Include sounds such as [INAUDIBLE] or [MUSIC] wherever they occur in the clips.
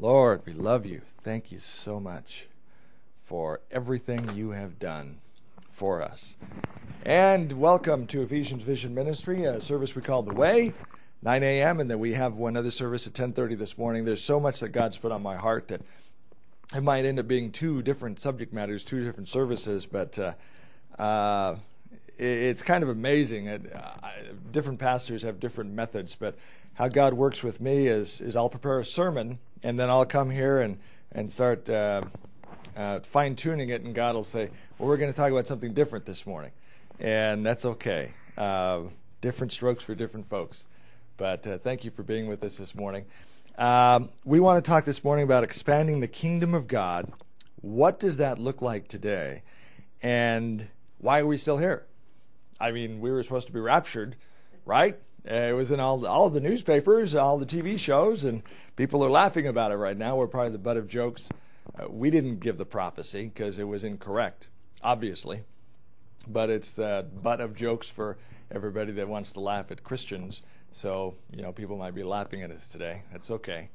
Lord, we love you. Thank you so much for everything you have done for us. And welcome to Ephesians Vision Ministry, a service we call The Way, 9 a.m., and then we have one other service at 10:30 this morning. There's so much that God's put on my heart that it might end up being two different subject matters, two different services, but uh, uh, it's kind of amazing. Uh, different pastors have different methods, but how God works with me is is I'll prepare a sermon and then I'll come here and and start uh, uh, fine tuning it, and God will say, "Well, we're going to talk about something different this morning," and that's okay. Uh, different strokes for different folks. But uh, thank you for being with us this morning. Um, we want to talk this morning about expanding the kingdom of God. What does that look like today? And why are we still here? I mean, we were supposed to be raptured, right? Uh, it was in all all of the newspapers, all the TV shows, and people are laughing about it right now. We're probably the butt of jokes. Uh, we didn't give the prophecy because it was incorrect, obviously, but it's the butt of jokes for everybody that wants to laugh at Christians. So you know, people might be laughing at us today. That's okay.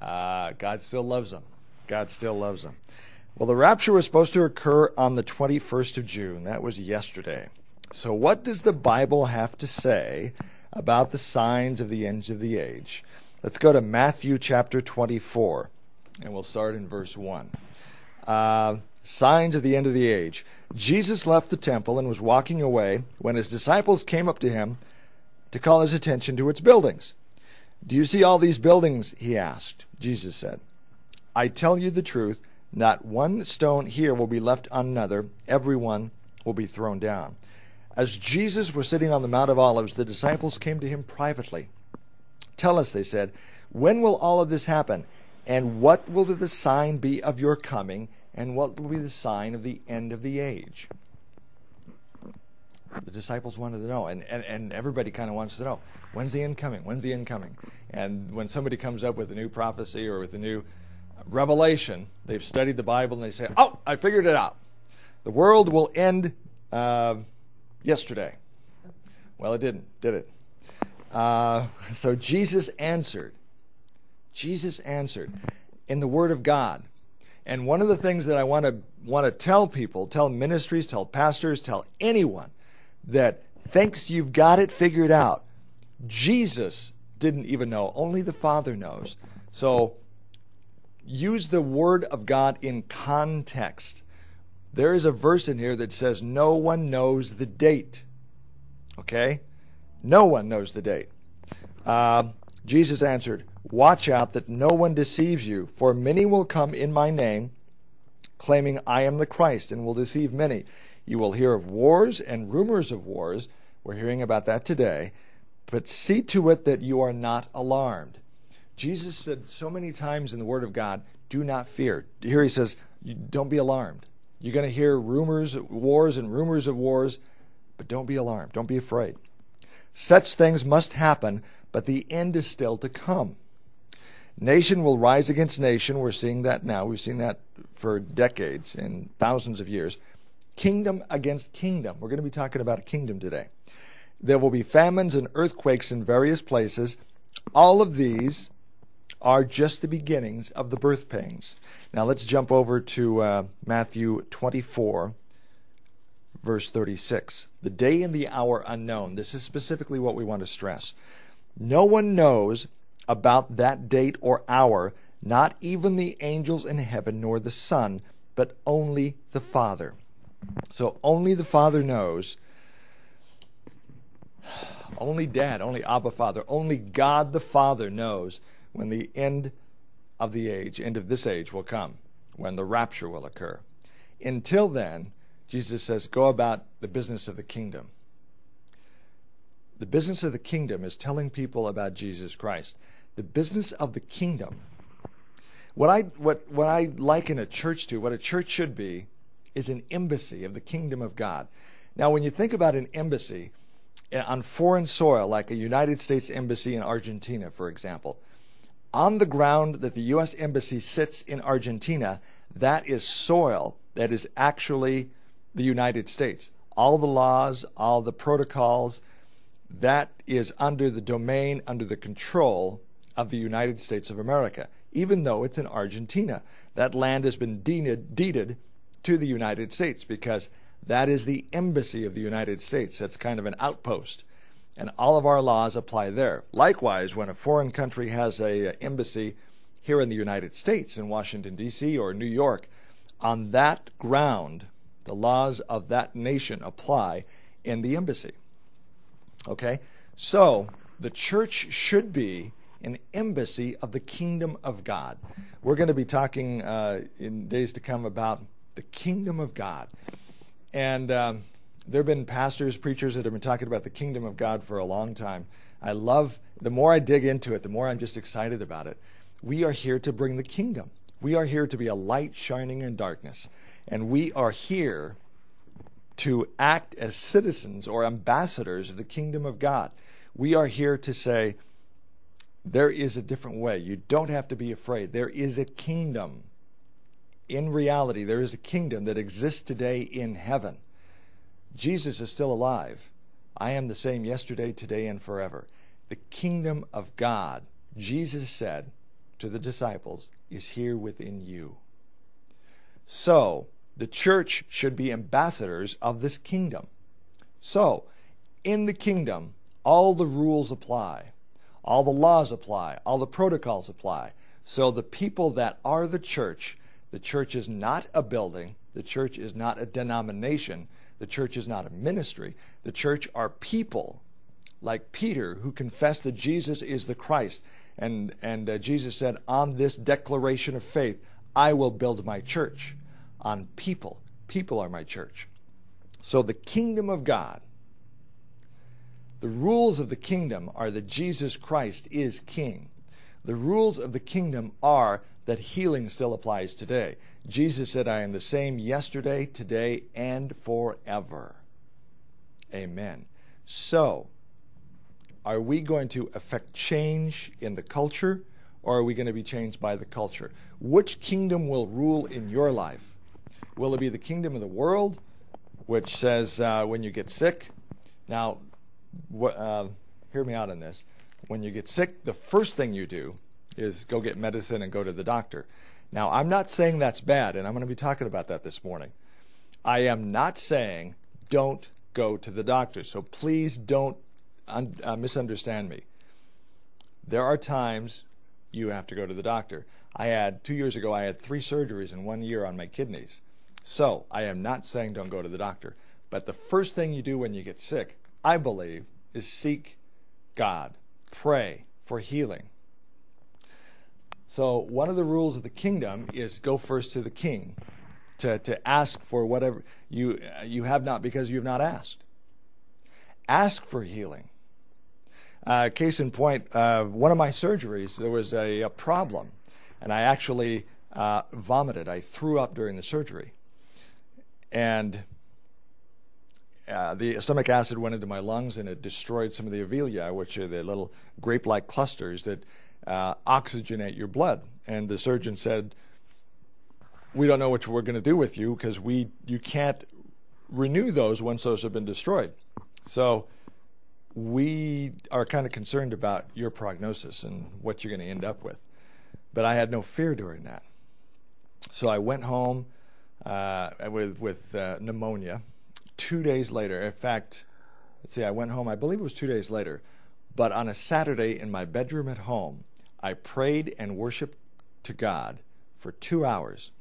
Uh, God still loves them. God still loves them. Well, the rapture was supposed to occur on the 21st of June. That was yesterday. So, what does the Bible have to say about the signs of the end of the age. Let's go to Matthew chapter 24, and we'll start in verse 1. Uh, signs of the end of the age. Jesus left the temple and was walking away when his disciples came up to him to call his attention to its buildings. Do you see all these buildings? He asked. Jesus said, I tell you the truth, not one stone here will be left on another, every one will be thrown down. As Jesus was sitting on the Mount of Olives, the disciples came to him privately. Tell us, they said, when will all of this happen? And what will the sign be of your coming? And what will be the sign of the end of the age? The disciples wanted to know, and, and, and everybody kind of wants to know when's the end coming? When's the end coming? And when somebody comes up with a new prophecy or with a new revelation, they've studied the Bible and they say, Oh, I figured it out. The world will end. Uh, yesterday. Well, it didn't, did it? Uh, so Jesus answered. Jesus answered in the Word of God. And one of the things that I want to want to tell people, tell ministries, tell pastors, tell anyone that thinks you've got it figured out. Jesus didn't even know. Only the Father knows. So use the Word of God in context. There is a verse in here that says, No one knows the date. Okay? No one knows the date. Uh, Jesus answered, Watch out that no one deceives you, for many will come in my name, claiming I am the Christ, and will deceive many. You will hear of wars and rumors of wars. We're hearing about that today. But see to it that you are not alarmed. Jesus said so many times in the Word of God, do not fear. Here he says, don't be alarmed. You're going to hear rumors wars and rumors of wars, but don't be alarmed. Don't be afraid. Such things must happen, but the end is still to come. Nation will rise against nation. We're seeing that now. We've seen that for decades and thousands of years. Kingdom against kingdom. We're going to be talking about a kingdom today. There will be famines and earthquakes in various places. All of these are just the beginnings of the birth pangs. Now let's jump over to uh, Matthew 24, verse 36. The day and the hour unknown. This is specifically what we want to stress. No one knows about that date or hour, not even the angels in heaven nor the Son, but only the Father. So only the Father knows. [SIGHS] Only Dad, only Abba Father, only God the Father knows when the end of the age, end of this age will come, when the rapture will occur. Until then, Jesus says, go about the business of the kingdom. The business of the kingdom is telling people about Jesus Christ. The business of the kingdom. What I, what, what I liken a church to, what a church should be, is an embassy of the kingdom of God. Now, when you think about an embassy eh, on foreign soil, like a United States embassy in Argentina, for example, on the ground that the U.S. Embassy sits in Argentina, that is soil that is actually the United States. All the laws, all the protocols, that is under the domain, under the control of the United States of America, even though it's in Argentina. That land has been deeded, deeded to the United States because that is the embassy of the United States. That's kind of an outpost. And all of our laws apply there. Likewise, when a foreign country has a, a embassy here in the United States, in Washington, D.C. or New York, on that ground, the laws of that nation apply in the embassy. Okay? So, the church should be an embassy of the kingdom of God. We're going to be talking uh, in days to come about the kingdom of God. And um, there have been pastors, preachers that have been talking about the kingdom of God for a long time. I love, the more I dig into it, the more I'm just excited about it. We are here to bring the kingdom. We are here to be a light shining in darkness. And we are here to act as citizens or ambassadors of the kingdom of God. We are here to say, there is a different way. You don't have to be afraid. There is a kingdom. In reality, there is a kingdom that exists today in heaven. Jesus is still alive. I am the same yesterday, today, and forever. The kingdom of God, Jesus said to the disciples, is here within you. So, the church should be ambassadors of this kingdom. So, in the kingdom, all the rules apply, all the laws apply, all the protocols apply. So, the people that are the church, the church is not a building, the church is not a denomination, the church is not a ministry. The church are people like Peter who confess that Jesus is the Christ. And, and uh, Jesus said, On this declaration of faith, I will build my church on people. People are my church. So the kingdom of God, the rules of the kingdom are that Jesus Christ is king. The rules of the kingdom are that healing still applies today. Jesus said, I am the same yesterday, today, and forever. Amen. So, are we going to affect change in the culture or are we going to be changed by the culture? Which kingdom will rule in your life? Will it be the kingdom of the world, which says uh, when you get sick? Now, uh, hear me out on this. When you get sick, the first thing you do is go get medicine and go to the doctor. Now, I'm not saying that's bad, and I'm going to be talking about that this morning. I am not saying don't go to the doctor. So please don't un- uh, misunderstand me. There are times you have to go to the doctor. I had, two years ago, I had three surgeries in one year on my kidneys. So I am not saying don't go to the doctor. But the first thing you do when you get sick, I believe, is seek God, pray for healing. So one of the rules of the kingdom is go first to the king to, to ask for whatever you you have not because you have not asked. Ask for healing. Uh, case in point, uh, one of my surgeries, there was a, a problem, and I actually uh, vomited. I threw up during the surgery and uh, the stomach acid went into my lungs and it destroyed some of the alveoli, which are the little grape-like clusters that uh, oxygenate your blood. And the surgeon said, "We don't know what we're going to do with you because we you can't renew those once those have been destroyed." So we are kind of concerned about your prognosis and what you're going to end up with. But I had no fear during that. So I went home uh, with with uh, pneumonia. Two days later, in fact, let's see, I went home. I believe it was two days later, but on a Saturday in my bedroom at home, I prayed and worshiped to God for two hours.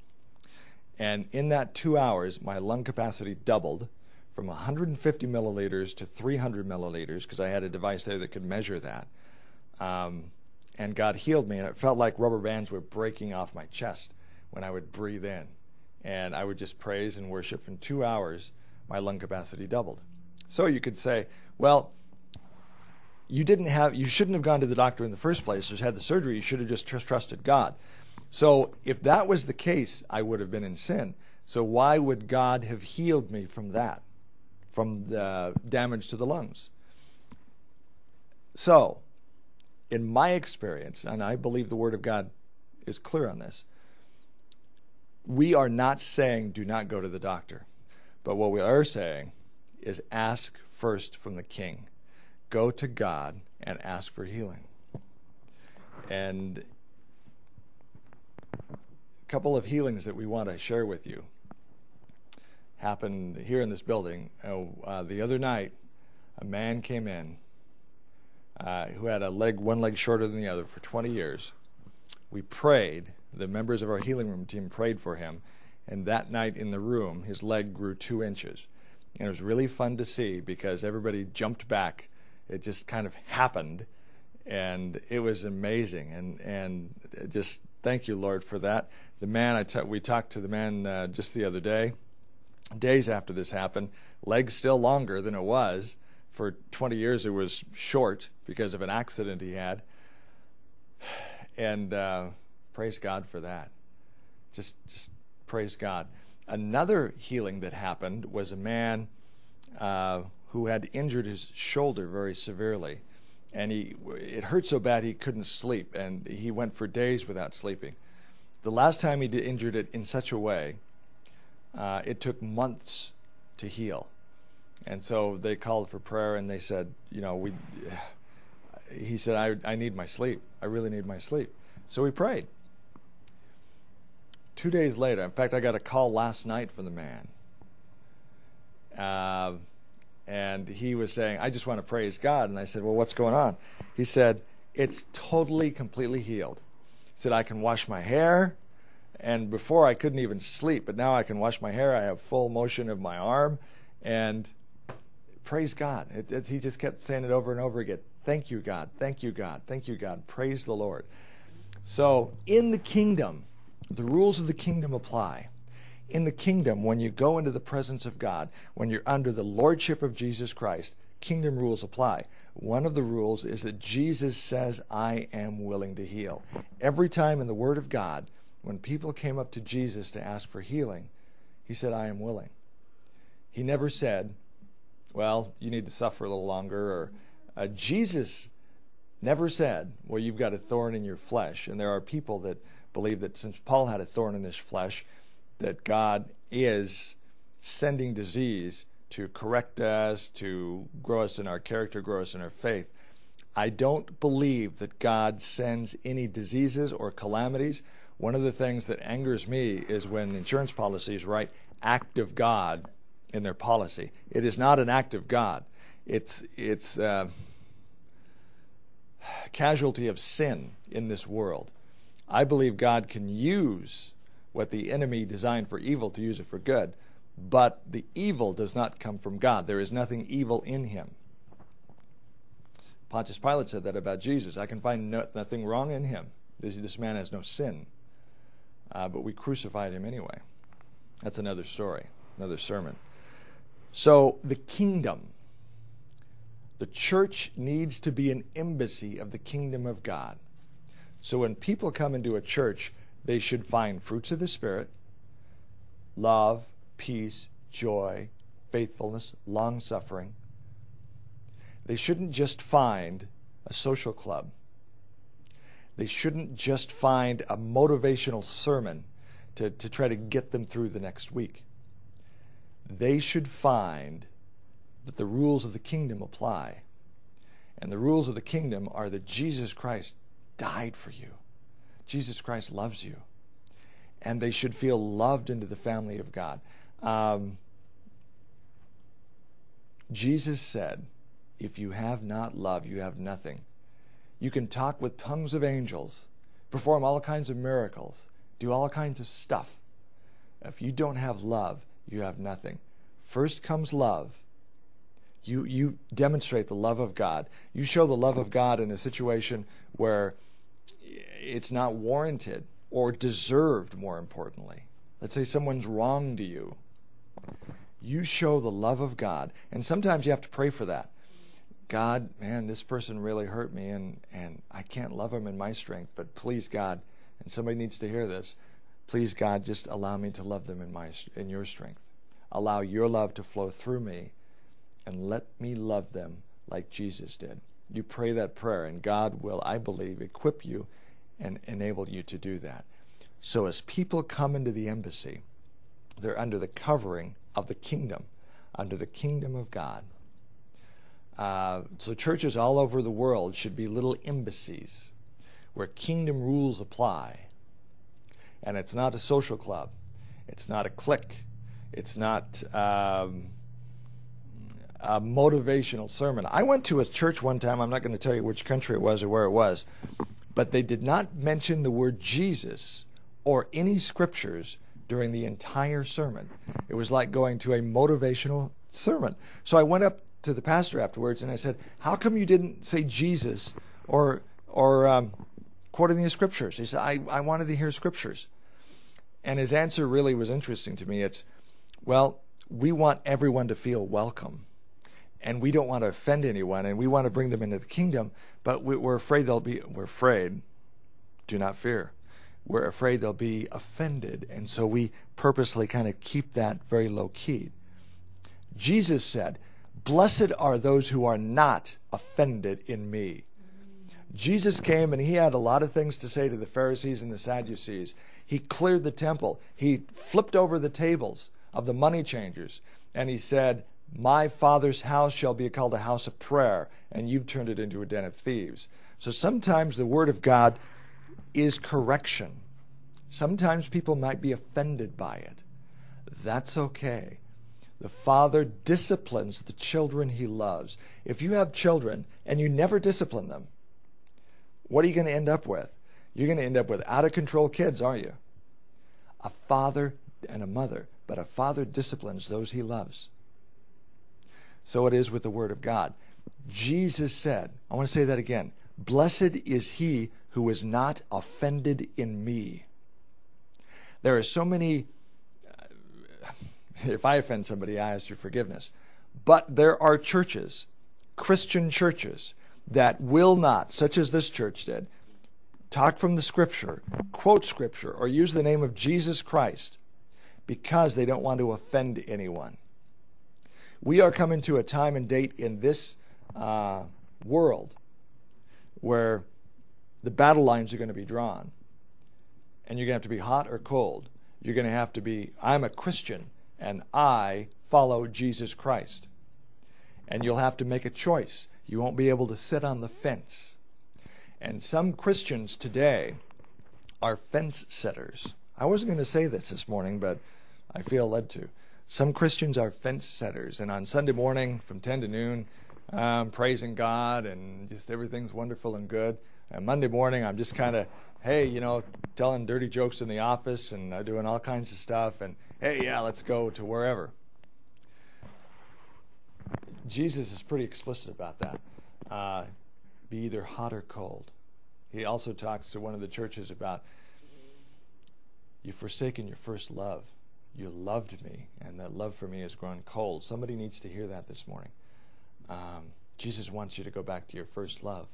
And in that two hours, my lung capacity doubled from 150 milliliters to 300 milliliters because I had a device there that could measure that. Um, and God healed me, and it felt like rubber bands were breaking off my chest when I would breathe in and I would just praise and worship. In two hours, my lung capacity doubled. So you could say, well, you didn't have, you shouldn't have gone to the doctor in the first place. Just had the surgery. You should have just trusted God. So if that was the case, I would have been in sin. So why would God have healed me from that, from the damage to the lungs? So, in my experience, and I believe the Word of God is clear on this, we are not saying do not go to the doctor. But what we are saying is ask first from the king. Go to God and ask for healing. And a couple of healings that we want to share with you happened here in this building. Uh, the other night, a man came in uh, who had a leg, one leg shorter than the other for 20 years. We prayed. The members of our healing room team prayed for him. And that night in the room, his leg grew two inches. And it was really fun to see because everybody jumped back. It just kind of happened. And it was amazing. And, and just thank you, Lord, for that. The man, I t- we talked to the man uh, just the other day, days after this happened, legs still longer than it was for 20 years it was short because of an accident he had. And uh, praise God for that. Just, just praise God. Another healing that happened was a man uh, who had injured his shoulder very severely, and he it hurt so bad he couldn't sleep, and he went for days without sleeping. The last time he injured it in such a way, uh, it took months to heal. And so they called for prayer and they said, you know, we, he said, I, I need my sleep. I really need my sleep. So we prayed. Two days later, in fact, I got a call last night from the man. Uh, and he was saying, I just want to praise God. And I said, Well, what's going on? He said, It's totally, completely healed. He said, I can wash my hair. And before I couldn't even sleep, but now I can wash my hair. I have full motion of my arm. And praise God. It, it, he just kept saying it over and over again. Thank you, God. Thank you, God. Thank you, God. Praise the Lord. So, in the kingdom, the rules of the kingdom apply. In the kingdom, when you go into the presence of God, when you're under the lordship of Jesus Christ, kingdom rules apply. One of the rules is that Jesus says, I am willing to heal. Every time in the Word of God, when people came up to Jesus to ask for healing, he said, I am willing. He never said, well, you need to suffer a little longer. Or uh, Jesus never said, well, you've got a thorn in your flesh. And there are people that believe that since Paul had a thorn in his flesh, that God is sending disease to correct us, to grow us in our character, grow us in our faith. I don't believe that God sends any diseases or calamities. One of the things that angers me is when insurance policies write act of God in their policy. It is not an act of God. It's it's uh, casualty of sin in this world. I believe God can use what the enemy designed for evil to use it for good, but the evil does not come from God. There is nothing evil in him. Pontius Pilate said that about Jesus. I can find no, nothing wrong in him. This, this man has no sin. Uh, but we crucified him anyway. That's another story, another sermon. So, the kingdom, the church needs to be an embassy of the kingdom of God. So, when people come into a church, they should find fruits of the Spirit love, peace, joy, faithfulness, long suffering. They shouldn't just find a social club. They shouldn't just find a motivational sermon to, to try to get them through the next week they should find that the rules of the kingdom apply. And the rules of the kingdom are that Jesus Christ died for you, Jesus Christ loves you. And they should feel loved into the family of God. Um, Jesus said, If you have not love, you have nothing. You can talk with tongues of angels, perform all kinds of miracles, do all kinds of stuff. If you don't have love, you have nothing. First comes love. You, you demonstrate the love of God. You show the love of God in a situation where it's not warranted or deserved, more importantly. Let's say someone's wronged you. You show the love of God. And sometimes you have to pray for that. God, man, this person really hurt me, and, and I can't love him in my strength, but please, God, and somebody needs to hear this, please, God, just allow me to love them in, my, in your strength. Allow your love to flow through me and let me love them like Jesus did. You pray that prayer, and God will, I believe, equip you and enable you to do that. So as people come into the embassy, they're under the covering of the kingdom, under the kingdom of God. Uh, so churches all over the world should be little embassies where kingdom rules apply. And it's not a social club, it's not a clique, it's not um, a motivational sermon. I went to a church one time, I'm not going to tell you which country it was or where it was, but they did not mention the word Jesus or any scriptures during the entire sermon. It was like going to a motivational sermon. So I went up to the pastor afterwards and I said, "How come you didn't say Jesus or or um, quoting the scriptures?" He said, "I I wanted to hear scriptures." And his answer really was interesting to me. It's, "Well, we want everyone to feel welcome." And we don't want to offend anyone, and we want to bring them into the kingdom, but we're afraid they'll be. We're afraid. Do not fear we're afraid they'll be offended. And so we purposely kind of keep that very low key. Jesus said, Blessed are those who are not offended in me. Jesus came and he had a lot of things to say to the Pharisees and the Sadducees. He cleared the temple, he flipped over the tables of the money changers, and he said, My Father's house shall be called a house of prayer, and you've turned it into a den of thieves. So sometimes the Word of God is correction. Sometimes people might be offended by it. That's okay. The father disciplines the children he loves. If you have children and you never discipline them, what are you going to end up with? You're going to end up with out of control kids, aren't you? A father and a mother, but a father disciplines those he loves. So it is with the Word of God. Jesus said, I want to say that again Blessed is he who is not offended in me. There are so many uh, if I offend somebody, I ask your forgiveness. But there are churches, Christian churches, that will not, such as this church did, talk from the scripture, quote scripture, or use the name of Jesus Christ because they don't want to offend anyone. We are coming to a time and date in this uh, world where the battle lines are going to be drawn. And you're going to have to be hot or cold. You're going to have to be, I'm a Christian and I follow Jesus Christ. And you'll have to make a choice. You won't be able to sit on the fence. And some Christians today are fence setters. I wasn't going to say this this morning, but I feel led to. Some Christians are fence setters, and on Sunday morning from 10 to noon, I'm praising God and just everything's wonderful and good. And Monday morning, I'm just kind of, hey, you know, telling dirty jokes in the office and uh, doing all kinds of stuff. And hey, yeah, let's go to wherever. Jesus is pretty explicit about that. Uh, be either hot or cold. He also talks to one of the churches about you've forsaken your first love. You loved me, and that love for me has grown cold. Somebody needs to hear that this morning. Um, Jesus wants you to go back to your first love.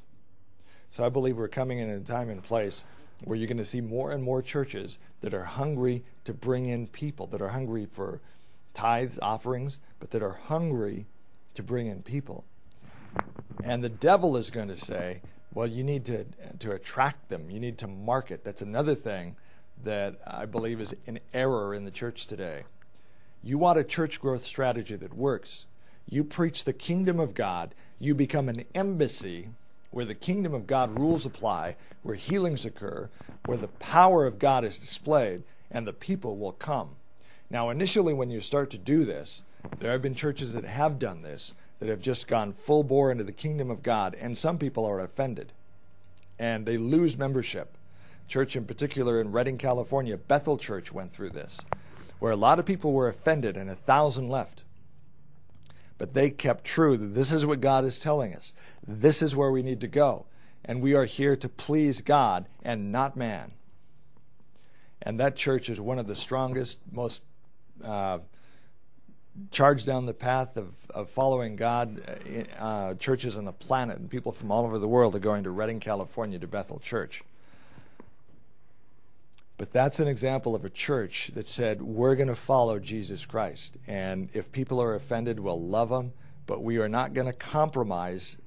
So I believe we're coming in a time and place where you're going to see more and more churches that are hungry to bring in people, that are hungry for tithes, offerings, but that are hungry to bring in people. And the devil is going to say, well, you need to, to attract them, you need to market. That's another thing that I believe is an error in the church today. You want a church growth strategy that works. You preach the kingdom of God, you become an embassy where the kingdom of God rules apply, where healings occur, where the power of God is displayed, and the people will come. Now, initially, when you start to do this, there have been churches that have done this, that have just gone full bore into the kingdom of God, and some people are offended and they lose membership. Church, in particular, in Redding, California, Bethel Church went through this, where a lot of people were offended and a thousand left. But they kept true that this is what God is telling us. This is where we need to go. And we are here to please God and not man. And that church is one of the strongest, most uh, charged down the path of, of following God uh, uh, churches on the planet. And people from all over the world are going to Redding, California to Bethel Church. But that's an example of a church that said, we're going to follow Jesus Christ. And if people are offended, we'll love them, but we are not going to compromise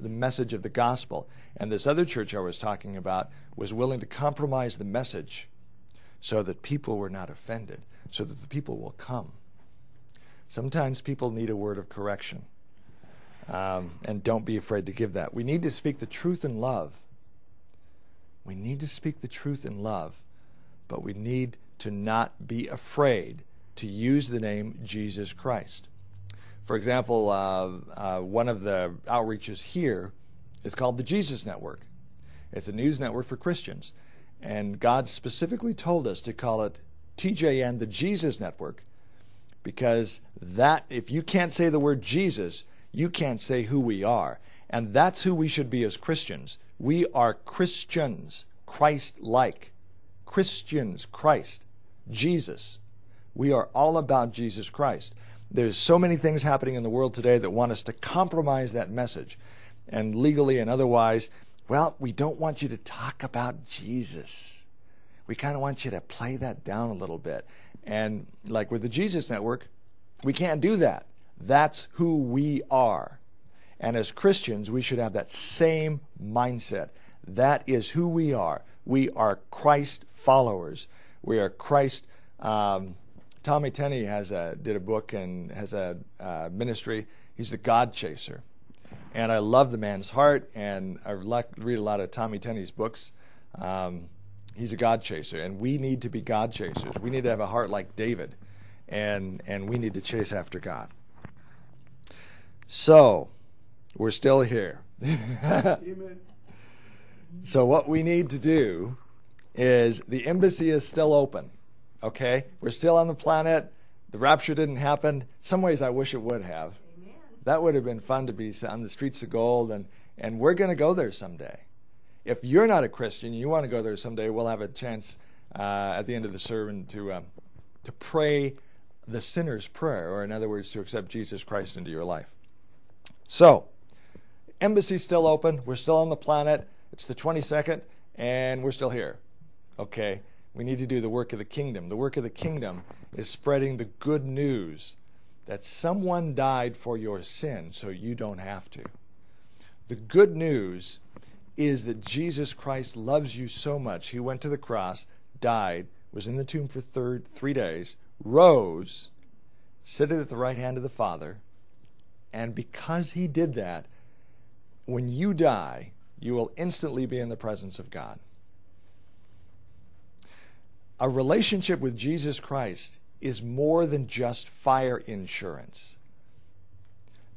the message of the gospel. And this other church I was talking about was willing to compromise the message so that people were not offended, so that the people will come. Sometimes people need a word of correction. Um, and don't be afraid to give that. We need to speak the truth in love. We need to speak the truth in love, but we need to not be afraid to use the name Jesus Christ. For example, uh, uh, one of the outreaches here is called the Jesus Network. It's a news network for Christians. And God specifically told us to call it TJN, the Jesus Network, because that, if you can't say the word Jesus, you can't say who we are. And that's who we should be as Christians. We are Christians, Christ like. Christians, Christ, Jesus. We are all about Jesus Christ. There's so many things happening in the world today that want us to compromise that message. And legally and otherwise, well, we don't want you to talk about Jesus. We kind of want you to play that down a little bit. And like with the Jesus Network, we can't do that. That's who we are. And as Christians, we should have that same mindset. That is who we are. We are Christ followers. We are Christ. Um, Tommy Tenney has a, did a book and has a uh, ministry. He's the God chaser. And I love the man's heart, and I read a lot of Tommy Tenney's books. Um, he's a God chaser, and we need to be God chasers. We need to have a heart like David, and, and we need to chase after God. So, we're still here. [LAUGHS] so, what we need to do is the embassy is still open. Okay? We're still on the planet. The rapture didn't happen. Some ways, I wish it would have. Amen. That would have been fun to be on the streets of gold, and, and we're going to go there someday. If you're not a Christian, you want to go there someday, we'll have a chance uh, at the end of the sermon to, um, to pray the sinner's prayer, or in other words, to accept Jesus Christ into your life. So, embassy's still open. We're still on the planet. It's the 22nd, and we're still here. Okay? We need to do the work of the kingdom. The work of the kingdom is spreading the good news that someone died for your sin so you don't have to. The good news is that Jesus Christ loves you so much. He went to the cross, died, was in the tomb for third, three days, rose, seated at the right hand of the Father, and because he did that, when you die, you will instantly be in the presence of God. A relationship with Jesus Christ is more than just fire insurance.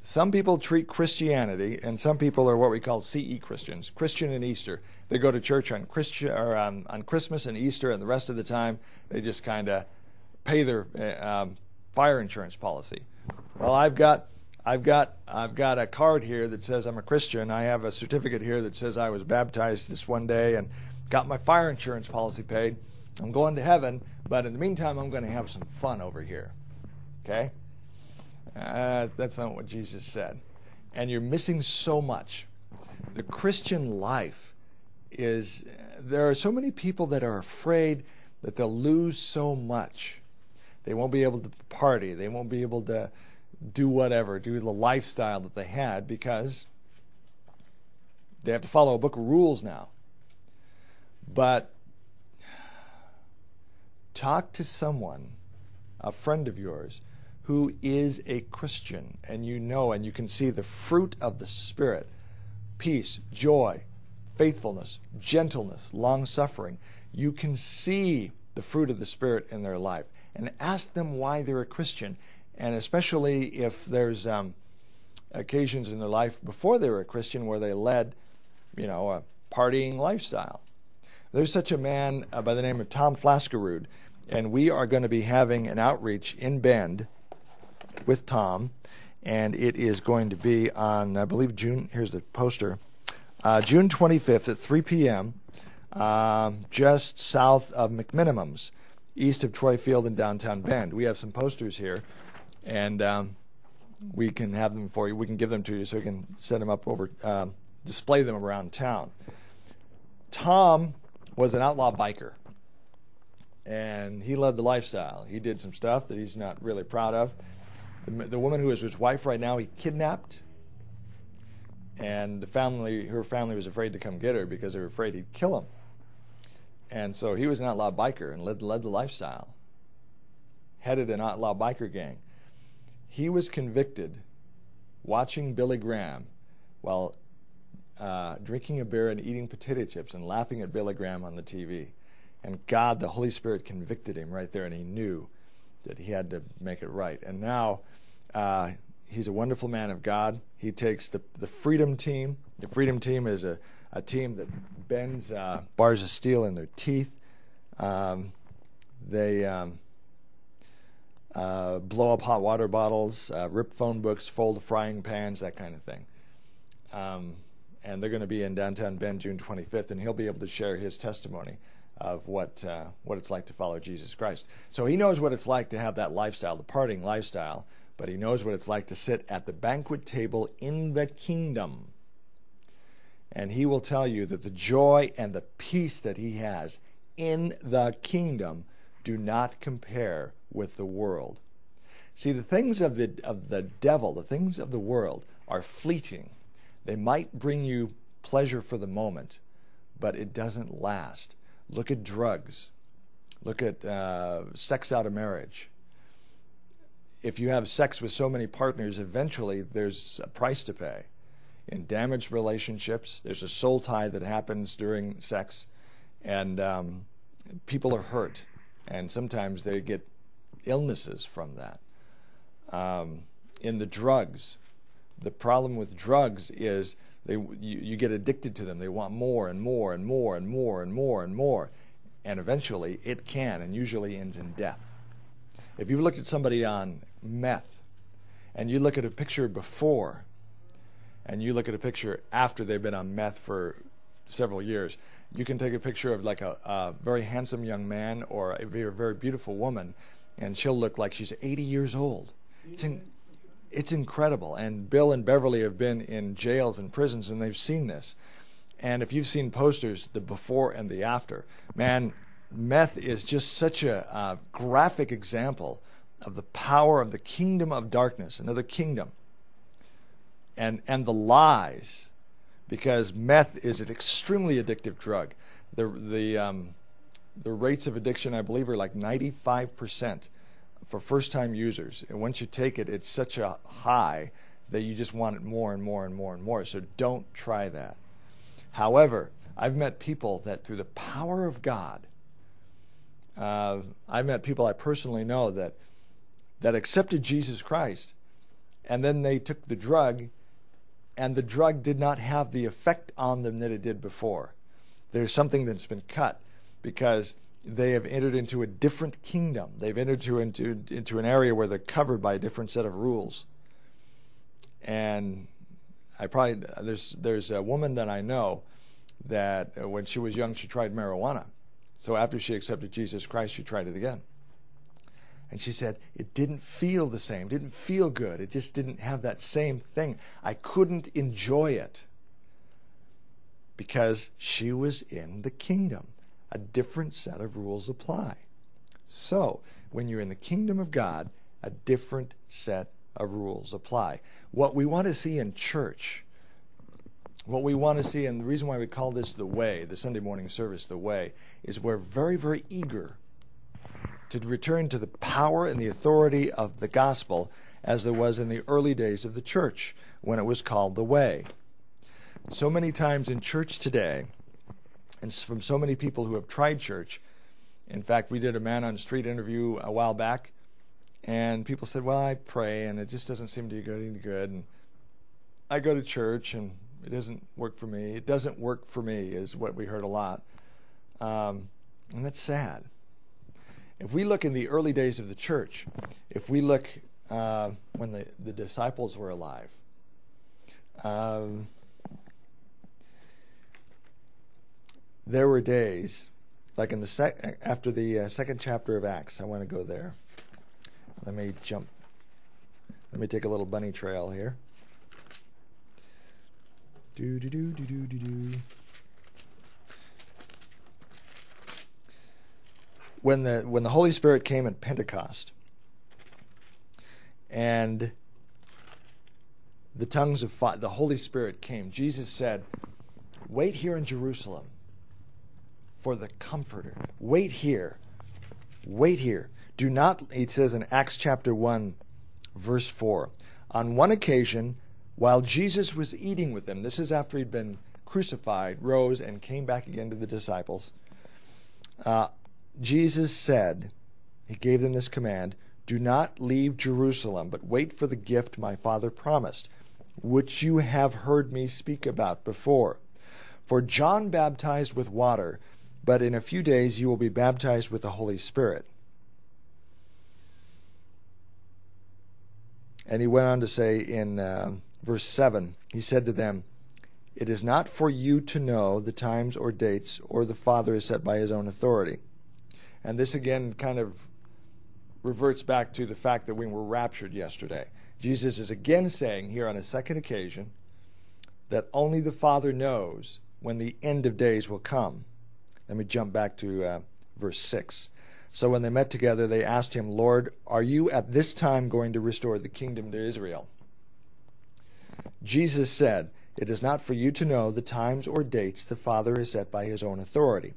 Some people treat Christianity, and some people are what we call CE Christians, Christian and Easter. They go to church on, Christian, or on Christmas and Easter, and the rest of the time they just kind of pay their uh, um, fire insurance policy. Well, I've got I've got I've got a card here that says I'm a Christian. I have a certificate here that says I was baptized this one day and got my fire insurance policy paid. I'm going to heaven, but in the meantime, I'm going to have some fun over here. Okay? Uh, that's not what Jesus said. And you're missing so much. The Christian life is, there are so many people that are afraid that they'll lose so much. They won't be able to party. They won't be able to do whatever, do the lifestyle that they had because they have to follow a book of rules now. But talk to someone, a friend of yours, who is a Christian, and you know and you can see the fruit of the Spirit peace, joy, faithfulness, gentleness, long suffering. You can see the fruit of the Spirit in their life and ask them why they're a Christian. And especially if there's um, occasions in their life before they were a Christian where they led, you know, a partying lifestyle. There's such a man uh, by the name of Tom Flaskerud and we are going to be having an outreach in Bend with Tom, and it is going to be on, I believe, June. Here's the poster, uh, June 25th at 3 p.m. Um, just south of McMenamins, east of Troy Field in downtown Bend. We have some posters here, and um, we can have them for you. We can give them to you so you can set them up over, um, display them around town. Tom was an outlaw biker and he led the lifestyle. He did some stuff that he's not really proud of. The, the woman who is his wife right now, he kidnapped, and the family, her family was afraid to come get her because they were afraid he'd kill him. And so he was an outlaw biker and led, led the lifestyle, headed an outlaw biker gang. He was convicted watching Billy Graham while uh, drinking a beer and eating potato chips and laughing at Billy Graham on the TV. And God, the Holy Spirit, convicted him right there, and he knew that he had to make it right. And now uh, he's a wonderful man of God. He takes the, the Freedom Team. The Freedom Team is a, a team that bends uh, bars of steel in their teeth. Um, they um, uh, blow up hot water bottles, uh, rip phone books, fold frying pans, that kind of thing. Um, and they're going to be in downtown Bend June 25th, and he'll be able to share his testimony of what uh, what it's like to follow Jesus Christ. So he knows what it's like to have that lifestyle, the parting lifestyle, but he knows what it's like to sit at the banquet table in the kingdom. And he will tell you that the joy and the peace that he has in the kingdom do not compare with the world. See, the things of the, of the devil, the things of the world, are fleeting. They might bring you pleasure for the moment, but it doesn't last. Look at drugs. Look at uh, sex out of marriage. If you have sex with so many partners, eventually there's a price to pay. In damaged relationships, there's a soul tie that happens during sex, and um, people are hurt, and sometimes they get illnesses from that. Um, in the drugs, the problem with drugs is they, you, you get addicted to them. They want more and more and more and more and more and more. And eventually it can and usually ends in death. If you've looked at somebody on meth and you look at a picture before and you look at a picture after they've been on meth for several years, you can take a picture of like a, a very handsome young man or a very, very beautiful woman and she'll look like she's 80 years old. It's in, it's incredible. And Bill and Beverly have been in jails and prisons, and they've seen this. And if you've seen posters, the before and the after, man, meth is just such a uh, graphic example of the power of the kingdom of darkness, another kingdom, and and the lies, because meth is an extremely addictive drug. The the um, the rates of addiction, I believe, are like 95 percent for first time users. And once you take it, it's such a high that you just want it more and more and more and more. So don't try that. However, I've met people that through the power of God, uh, I've met people I personally know that that accepted Jesus Christ, and then they took the drug, and the drug did not have the effect on them that it did before. There's something that's been cut because they have entered into a different kingdom. They've entered into, into an area where they're covered by a different set of rules. And I probably there's there's a woman that I know that uh, when she was young she tried marijuana. So after she accepted Jesus Christ, she tried it again. And she said it didn't feel the same, didn't feel good. It just didn't have that same thing. I couldn't enjoy it because she was in the kingdom a different set of rules apply. So, when you're in the kingdom of God, a different set of rules apply. What we want to see in church, what we want to see, and the reason why we call this the way, the Sunday morning service, the way, is we're very, very eager to return to the power and the authority of the gospel as there was in the early days of the church when it was called the way. So many times in church today, and from so many people who have tried church. In fact, we did a man on the street interview a while back, and people said, "Well, I pray, and it just doesn't seem to be good any good." And I go to church, and it doesn't work for me. It doesn't work for me, is what we heard a lot, um, and that's sad. If we look in the early days of the church, if we look uh, when the, the disciples were alive. Um, there were days, like in the sec- after the uh, second chapter of Acts. I want to go there. Let me jump. Let me take a little bunny trail here. Do do do do do do do. When the when the Holy Spirit came at Pentecost, and the tongues of fire, the Holy Spirit came. Jesus said, "Wait here in Jerusalem." For the Comforter. Wait here. Wait here. Do not, it says in Acts chapter 1, verse 4. On one occasion, while Jesus was eating with them, this is after he'd been crucified, rose, and came back again to the disciples, uh, Jesus said, He gave them this command Do not leave Jerusalem, but wait for the gift my Father promised, which you have heard me speak about before. For John baptized with water, but in a few days you will be baptized with the Holy Spirit. And he went on to say in uh, verse 7 He said to them, It is not for you to know the times or dates, or the Father is set by his own authority. And this again kind of reverts back to the fact that we were raptured yesterday. Jesus is again saying here on a second occasion that only the Father knows when the end of days will come. Let me jump back to uh, verse 6. So when they met together, they asked him, Lord, are you at this time going to restore the kingdom to Israel? Jesus said, It is not for you to know the times or dates the Father has set by his own authority.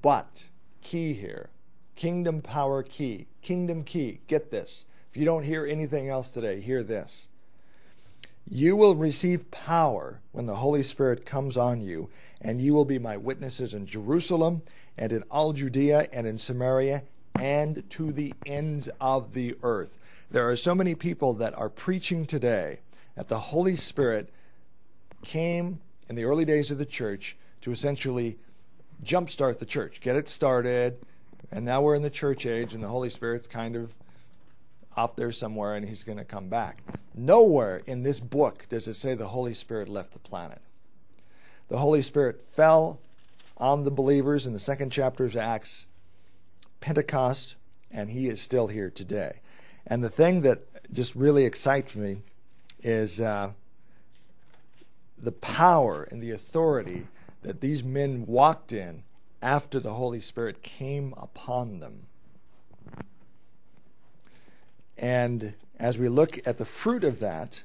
But, key here, kingdom power key, kingdom key, get this. If you don't hear anything else today, hear this. You will receive power when the Holy Spirit comes on you, and you will be my witnesses in Jerusalem and in all Judea and in Samaria and to the ends of the earth. There are so many people that are preaching today that the Holy Spirit came in the early days of the church to essentially jumpstart the church, get it started, and now we're in the church age and the Holy Spirit's kind of off there somewhere and he's going to come back. Nowhere in this book does it say the Holy Spirit left the planet. The Holy Spirit fell on the believers in the second chapter of Acts, Pentecost, and he is still here today. And the thing that just really excites me is uh, the power and the authority that these men walked in after the Holy Spirit came upon them. And as we look at the fruit of that,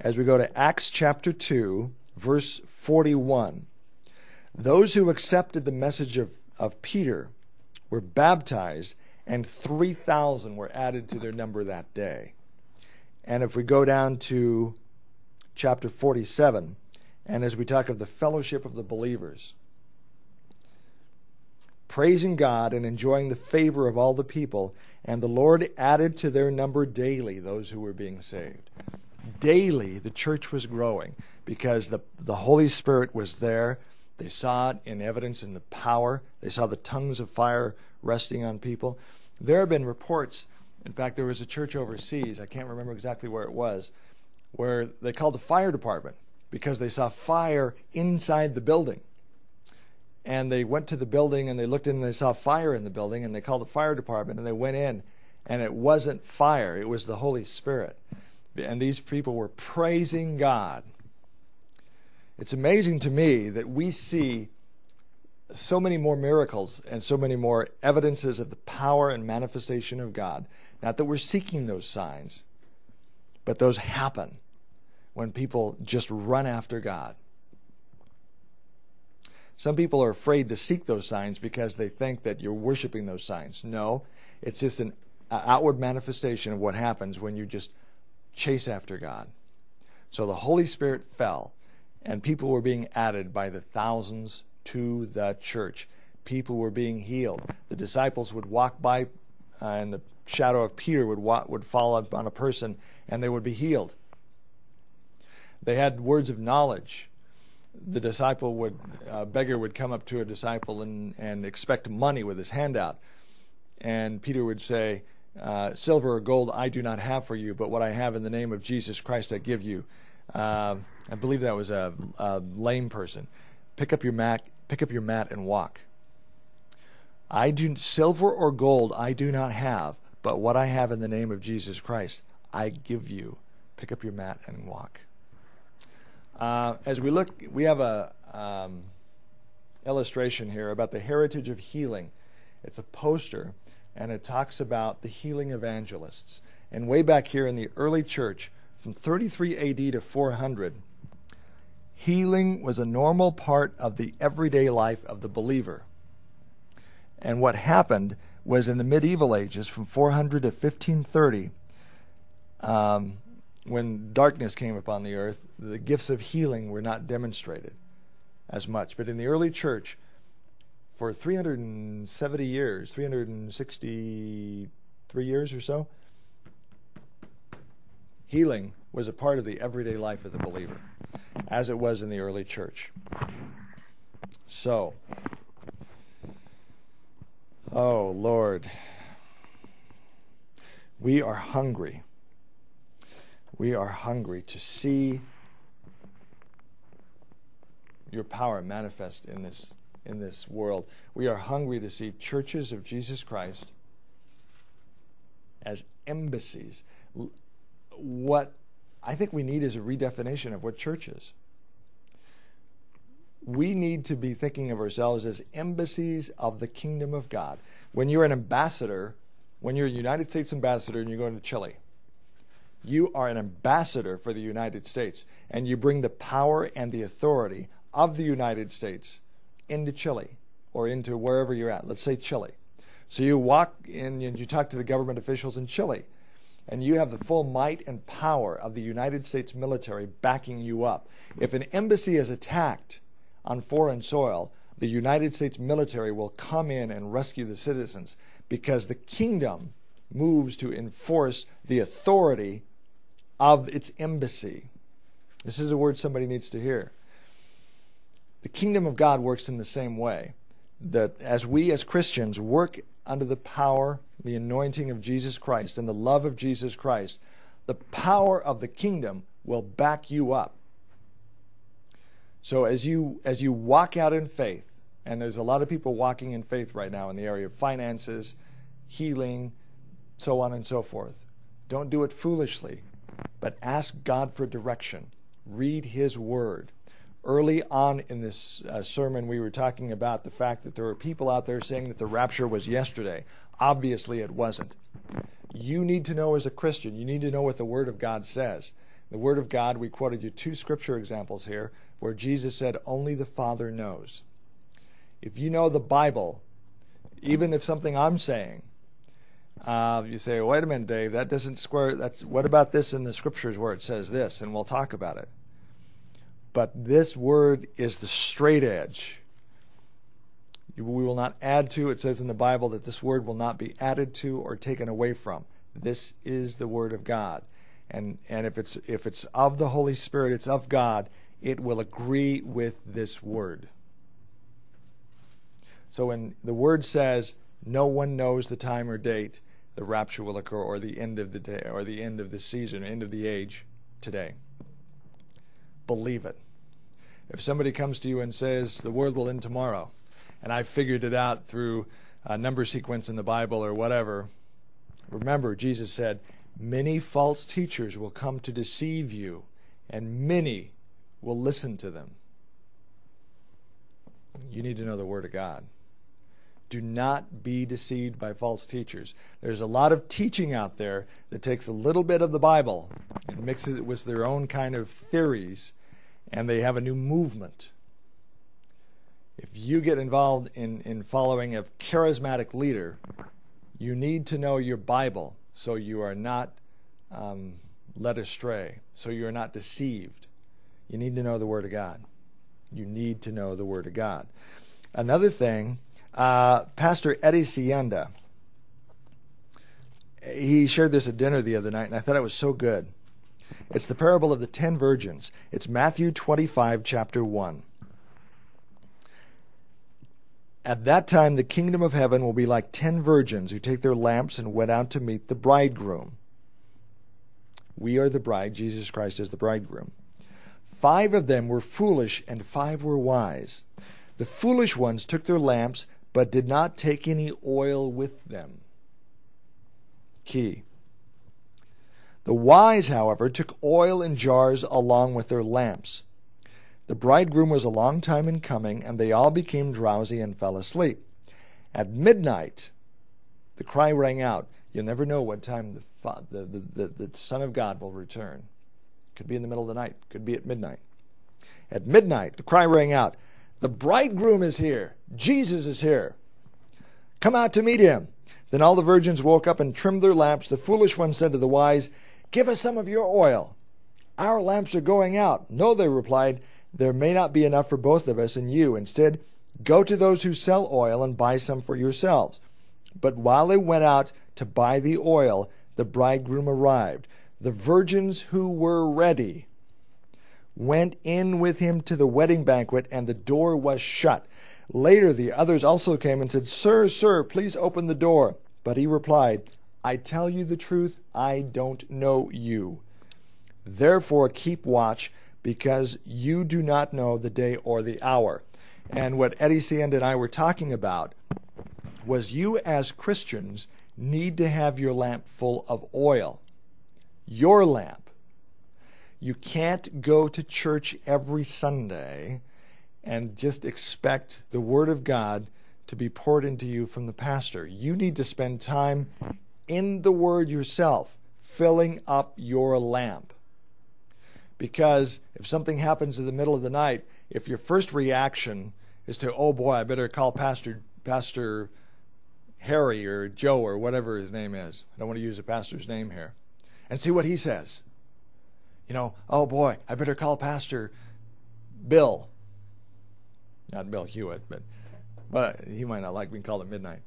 as we go to Acts chapter 2, verse 41, those who accepted the message of, of Peter were baptized, and 3,000 were added to their number that day. And if we go down to chapter 47, and as we talk of the fellowship of the believers, praising God and enjoying the favor of all the people. And the Lord added to their number daily those who were being saved. Daily, the church was growing because the, the Holy Spirit was there. They saw it in evidence in the power. They saw the tongues of fire resting on people. There have been reports. In fact, there was a church overseas, I can't remember exactly where it was, where they called the fire department because they saw fire inside the building and they went to the building and they looked in and they saw fire in the building and they called the fire department and they went in and it wasn't fire it was the holy spirit. And these people were praising god. It's amazing to me that we see so many more miracles and so many more evidences of the power and manifestation of god. Not that we're seeking those signs but those happen when people just run after god some people are afraid to seek those signs because they think that you're worshiping those signs. No, it's just an outward manifestation of what happens when you just chase after God. So the Holy Spirit fell, and people were being added by the thousands to the church. People were being healed. The disciples would walk by, uh, and the shadow of Peter would walk, would fall on a person, and they would be healed. They had words of knowledge the disciple would, a beggar would come up to a disciple and, and expect money with his hand out. And Peter would say, uh, Silver or gold I do not have for you, but what I have in the name of Jesus Christ I give you. Uh, I believe that was a, a lame person. Pick up your mat, pick up your mat and walk. I do silver or gold I do not have, but what I have in the name of Jesus Christ I give you. Pick up your mat and walk. Uh, as we look, we have a um, illustration here about the heritage of healing. It's a poster, and it talks about the healing evangelists. And way back here in the early church, from 33 AD to 400, healing was a normal part of the everyday life of the believer. And what happened was in the medieval ages, from 400 to 1530, um, when darkness came upon the earth, the gifts of healing were not demonstrated as much. But in the early church, for 370 years, 363 years or so, healing was a part of the everyday life of the believer, as it was in the early church. So, oh Lord, we are hungry. We are hungry to see your power manifest in this in this world. We are hungry to see churches of Jesus Christ as embassies. What I think we need is a redefinition of what church is. We need to be thinking of ourselves as embassies of the kingdom of God. When you're an ambassador, when you're a United States ambassador and you're going to Chile, you are an ambassador for the United States and you bring the power and the authority of the United States into Chile or into wherever you're at. Let's say Chile. So you walk in and you talk to the government officials in Chile, and you have the full might and power of the United States military backing you up. If an embassy is attacked on foreign soil, the United States military will come in and rescue the citizens because the kingdom moves to enforce the authority of its embassy. This is a word somebody needs to hear. The kingdom of God works in the same way. That as we as Christians work under the power, the anointing of Jesus Christ and the love of Jesus Christ, the power of the kingdom will back you up. So as you as you walk out in faith, and there's a lot of people walking in faith right now in the area of finances, healing, so on and so forth. Don't do it foolishly, but ask God for direction. Read his word early on in this uh, sermon, we were talking about the fact that there were people out there saying that the rapture was yesterday. Obviously, it wasn't. You need to know as a Christian, you need to know what the Word of God says. The Word of God, we quoted you two scripture examples here where Jesus said, Only the Father knows. If you know the Bible, even if something I'm saying, uh, you say, wait a minute, Dave, that doesn't square. That's what about this in the scriptures where it says this, and we'll talk about it. But this word is the straight edge. We will not add to, it says in the Bible that this word will not be added to or taken away from. This is the word of God. And, and if, it's, if it's of the Holy Spirit, it's of God, it will agree with this word. So when the word says, no one knows the time or date the rapture will occur or the end of the day or the end of the season, end of the age today. Believe it. If somebody comes to you and says, the world will end tomorrow, and I figured it out through a number sequence in the Bible or whatever, remember, Jesus said, many false teachers will come to deceive you, and many will listen to them. You need to know the Word of God. Do not be deceived by false teachers. There's a lot of teaching out there that takes a little bit of the Bible and mixes it with their own kind of theories and they have a new movement. If you get involved in, in following a charismatic leader, you need to know your Bible so you are not um, led astray, so you are not deceived. You need to know the Word of God. You need to know the Word of God. Another thing, uh, Pastor Eddie Sienda, he shared this at dinner the other night, and I thought it was so good. It's the parable of the ten virgins. It's Matthew 25, chapter 1. At that time, the kingdom of heaven will be like ten virgins who take their lamps and went out to meet the bridegroom. We are the bride, Jesus Christ is the bridegroom. Five of them were foolish, and five were wise. The foolish ones took their lamps, but did not take any oil with them. Key. The wise, however, took oil in jars along with their lamps. The bridegroom was a long time in coming, and they all became drowsy and fell asleep. At midnight, the cry rang out. You'll never know what time the, the, the, the, the Son of God will return. Could be in the middle of the night, could be at midnight. At midnight, the cry rang out The bridegroom is here. Jesus is here. Come out to meet him. Then all the virgins woke up and trimmed their lamps. The foolish one said to the wise, Give us some of your oil. Our lamps are going out. No, they replied, there may not be enough for both of us and you. Instead, go to those who sell oil and buy some for yourselves. But while they went out to buy the oil, the bridegroom arrived. The virgins who were ready went in with him to the wedding banquet, and the door was shut. Later, the others also came and said, Sir, sir, please open the door. But he replied, I tell you the truth, I don't know you. Therefore, keep watch because you do not know the day or the hour. And what Eddie Sand and I were talking about was you as Christians need to have your lamp full of oil. Your lamp. You can't go to church every Sunday and just expect the Word of God to be poured into you from the pastor. You need to spend time in the Word yourself, filling up your lamp because if something happens in the middle of the night, if your first reaction is to, oh boy, I better call Pastor Pastor Harry or Joe or whatever his name is. I don't want to use a pastor's name here. And see what he says. You know, oh boy, I better call Pastor Bill. Not Bill Hewitt, but but he might not like being called at midnight.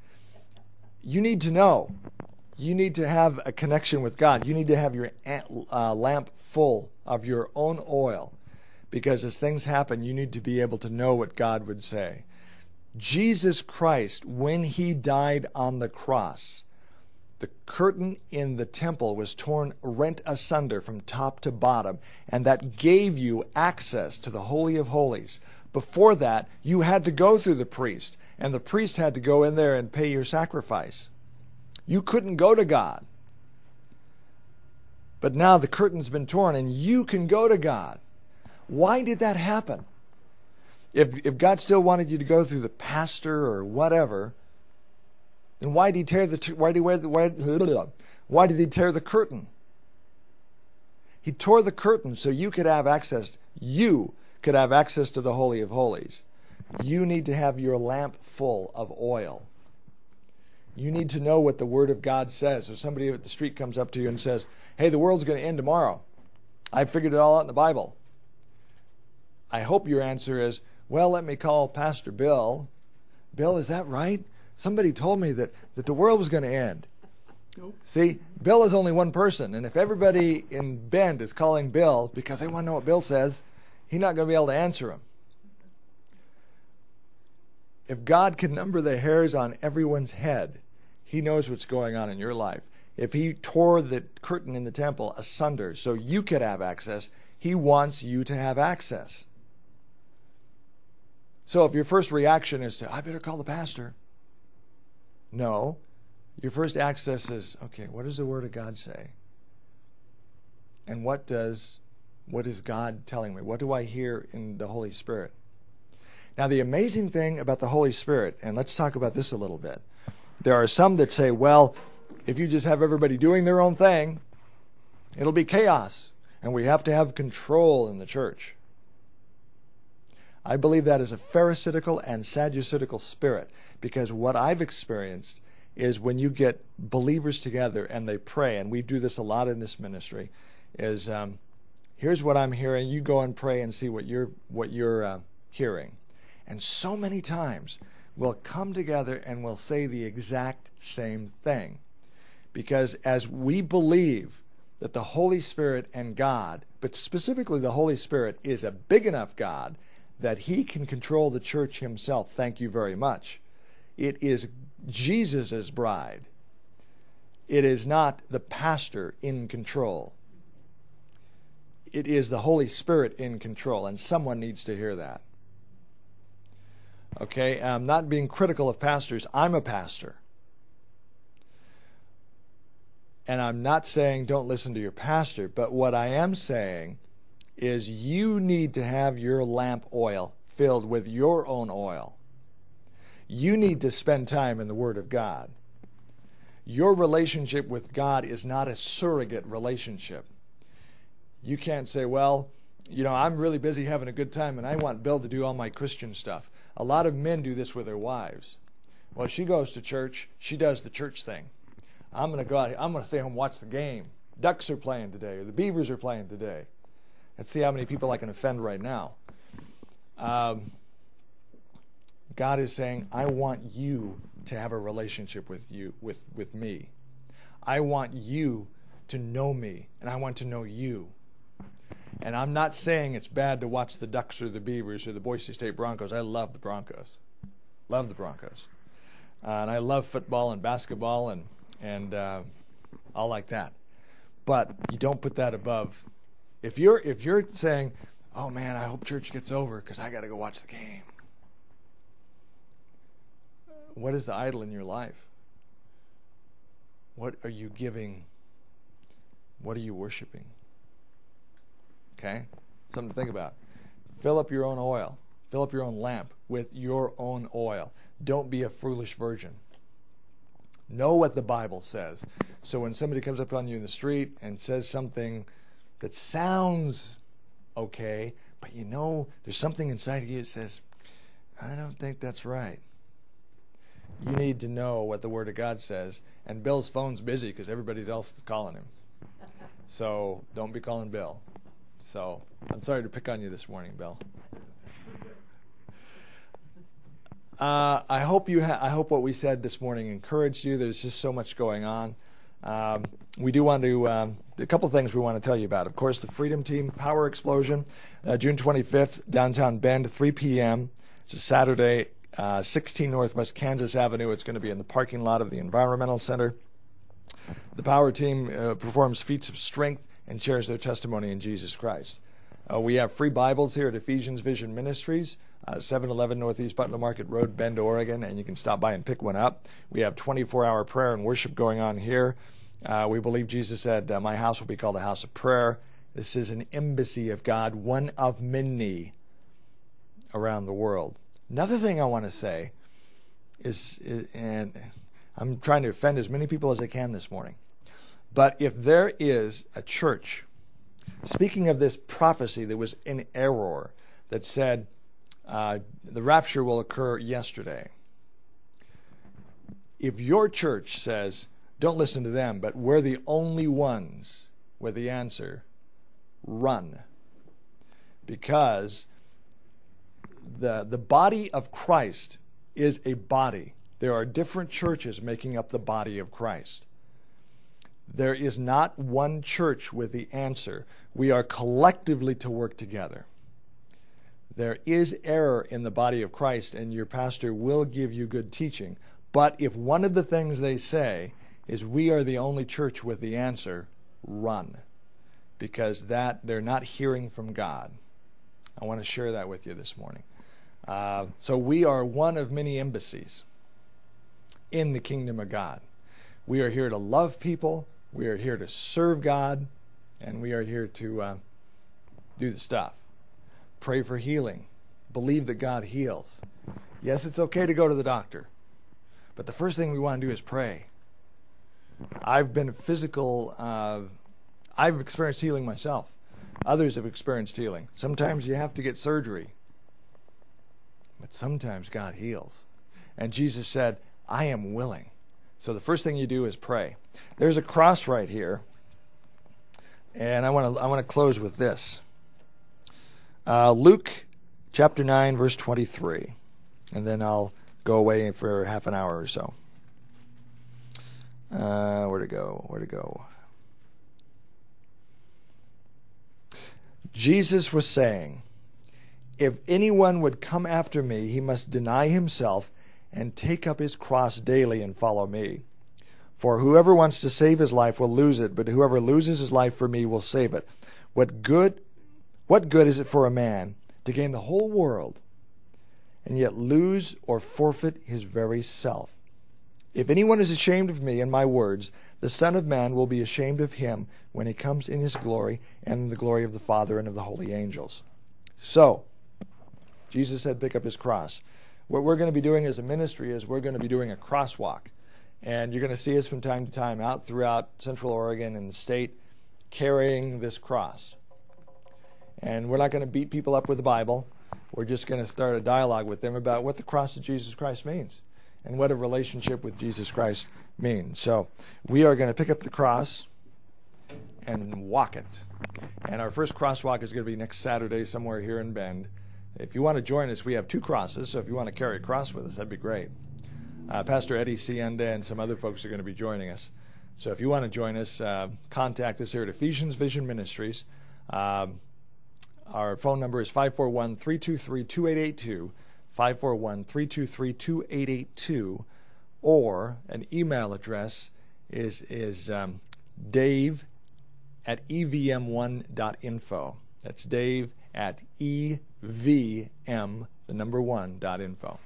You need to know. You need to have a connection with God. You need to have your uh, lamp full of your own oil because as things happen, you need to be able to know what God would say. Jesus Christ, when he died on the cross, the curtain in the temple was torn, rent asunder from top to bottom, and that gave you access to the Holy of Holies. Before that, you had to go through the priest, and the priest had to go in there and pay your sacrifice. You couldn't go to God. But now the curtain's been torn and you can go to God. Why did that happen? If, if God still wanted you to go through the pastor or whatever, then why did he tear the why did he wear the, why, [LAUGHS] why did he tear the curtain? He tore the curtain so you could have access. You could have access to the holy of holies. You need to have your lamp full of oil. You need to know what the Word of God says. If somebody at the street comes up to you and says, Hey, the world's going to end tomorrow, I figured it all out in the Bible. I hope your answer is, Well, let me call Pastor Bill. Bill, is that right? Somebody told me that, that the world was going to end. Nope. See, Bill is only one person, and if everybody in Bend is calling Bill because they want to know what Bill says, he's not going to be able to answer them. If God can number the hairs on everyone's head, he knows what's going on in your life. If He tore the curtain in the temple asunder so you could have access, He wants you to have access. So if your first reaction is to, I better call the pastor, no. Your first access is, okay, what does the Word of God say? And what does what is God telling me? What do I hear in the Holy Spirit? Now, the amazing thing about the Holy Spirit, and let's talk about this a little bit. There are some that say, well, if you just have everybody doing their own thing, it'll be chaos, and we have to have control in the church. I believe that is a Pharisaical and Sadduceical spirit because what I've experienced is when you get believers together and they pray, and we do this a lot in this ministry, is um, here's what I'm hearing. You go and pray and see what you're what you're uh, hearing. And so many times we'll come together and we'll say the exact same thing. Because as we believe that the Holy Spirit and God, but specifically the Holy Spirit, is a big enough God that he can control the church himself, thank you very much. It is Jesus' bride. It is not the pastor in control. It is the Holy Spirit in control, and someone needs to hear that. Okay, I'm not being critical of pastors. I'm a pastor. And I'm not saying don't listen to your pastor, but what I am saying is you need to have your lamp oil filled with your own oil. You need to spend time in the Word of God. Your relationship with God is not a surrogate relationship. You can't say, well, you know, I'm really busy having a good time and I want Bill to do all my Christian stuff. A lot of men do this with their wives. Well, she goes to church, she does the church thing. I'm going to go out, I'm going to stay home watch the game. Ducks are playing today, or the Beavers are playing today. Let's see how many people I can offend right now. Um, God is saying, I want you to have a relationship with you, with, with me. I want you to know me, and I want to know you. And I'm not saying it's bad to watch the Ducks or the Beavers or the Boise State Broncos. I love the Broncos. Love the Broncos. Uh, and I love football and basketball and, and uh, all like that. But you don't put that above. If you're, if you're saying, oh man, I hope church gets over because I got to go watch the game, what is the idol in your life? What are you giving? What are you worshiping? Okay? Something to think about. Fill up your own oil. Fill up your own lamp with your own oil. Don't be a foolish virgin. Know what the Bible says. So when somebody comes up on you in the street and says something that sounds okay, but you know there's something inside of you that says, I don't think that's right. You need to know what the Word of God says. And Bill's phone's busy because everybody else is calling him. So don't be calling Bill. So I'm sorry to pick on you this morning, Bill. Uh, I hope you. Ha- I hope what we said this morning encouraged you. There's just so much going on. Um, we do want to um, a couple things we want to tell you about. Of course, the Freedom Team Power Explosion, uh, June 25th, downtown Bend, 3 p.m. It's a Saturday, uh, 16 Northwest Kansas Avenue. It's going to be in the parking lot of the Environmental Center. The Power Team uh, performs feats of strength and shares their testimony in Jesus Christ. Uh, we have free Bibles here at Ephesians Vision Ministries, uh, 711 Northeast Butler Market Road, Bend, Oregon, and you can stop by and pick one up. We have 24 hour prayer and worship going on here. Uh, we believe Jesus said, uh, My house will be called a house of prayer. This is an embassy of God, one of many around the world. Another thing I want to say is, is and I'm trying to offend as many people as I can this morning. But if there is a church, speaking of this prophecy that was in error, that said uh, the rapture will occur yesterday, if your church says, don't listen to them, but we're the only ones with the answer, run. Because the, the body of Christ is a body. There are different churches making up the body of Christ. There is not one church with the answer. We are collectively to work together. There is error in the body of Christ, and your pastor will give you good teaching. But if one of the things they say is we are the only church with the answer, run. Because that they're not hearing from God. I want to share that with you this morning. Uh, so we are one of many embassies in the kingdom of God. We are here to love people we are here to serve God, and we are here to uh, do the stuff. Pray for healing. Believe that God heals. Yes, it's okay to go to the doctor, but the first thing we want to do is pray. I've been physical, uh, I've experienced healing myself. Others have experienced healing. Sometimes you have to get surgery, but sometimes God heals. And Jesus said, I am willing. So the first thing you do is pray. There's a cross right here, and I want to I want to close with this. Uh, Luke chapter nine, verse twenty-three, and then I'll go away for half an hour or so. Uh, where to go? Where to go? Jesus was saying, If anyone would come after me, he must deny himself and take up his cross daily and follow me. For whoever wants to save his life will lose it, but whoever loses his life for me will save it. What good what good is it for a man to gain the whole world and yet lose or forfeit his very self? If anyone is ashamed of me and my words, the Son of Man will be ashamed of him when he comes in his glory and in the glory of the Father and of the holy angels. So, Jesus said, pick up his cross. What we're going to be doing as a ministry is we're going to be doing a crosswalk. And you're going to see us from time to time out throughout Central Oregon and the state carrying this cross. And we're not going to beat people up with the Bible. We're just going to start a dialogue with them about what the cross of Jesus Christ means and what a relationship with Jesus Christ means. So we are going to pick up the cross and walk it. And our first crosswalk is going to be next Saturday somewhere here in Bend. If you want to join us, we have two crosses, so if you want to carry a cross with us, that'd be great. Uh, Pastor Eddie Sienda and some other folks are going to be joining us. So if you want to join us, uh, contact us here at Ephesians Vision Ministries. Um, our phone number is 541 323 2882, 541 323 2882, or an email address is, is um, dave at evm1.info. That's dave at evm, the number one, dot info.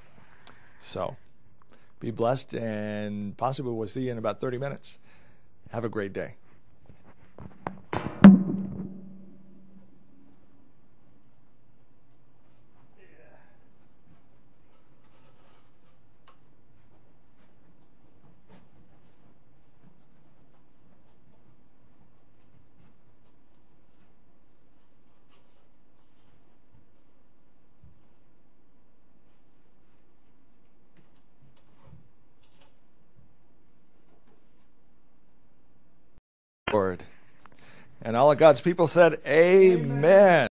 So be blessed, and possibly we'll see you in about 30 minutes. Have a great day. Lord. And all of God's people said, Amen.